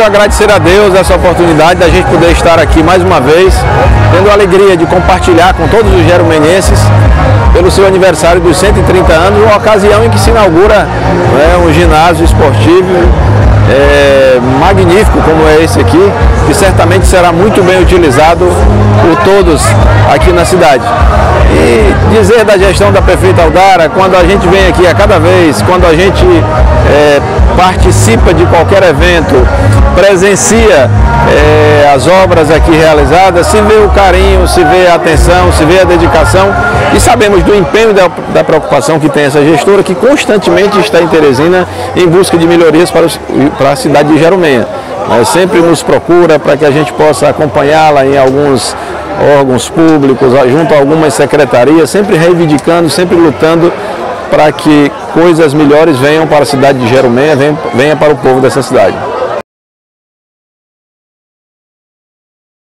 primeiro agradecer a Deus essa oportunidade da gente poder estar aqui mais uma vez, tendo a alegria de compartilhar com todos os gerumenenses pelo seu aniversário dos 130 anos, uma ocasião em que se inaugura né, um ginásio esportivo magnífico como é esse aqui, que certamente será muito bem utilizado por todos aqui na cidade. E dizer da gestão da prefeita Aldara, quando a gente vem aqui a cada vez, quando a gente é, participa de qualquer evento, presencia é, as obras aqui realizadas, se vê o carinho, se vê a atenção, se vê a dedicação e sabemos do empenho da, da preocupação que tem essa gestora que constantemente está em Teresina em busca de melhorias para, os, para a cidade de Jerumenha. Mas sempre nos procura para que a gente possa acompanhá-la em alguns órgãos públicos, junto a algumas secretarias, sempre reivindicando, sempre lutando para que coisas melhores venham para a cidade de Jerumenha, venham para o povo dessa cidade.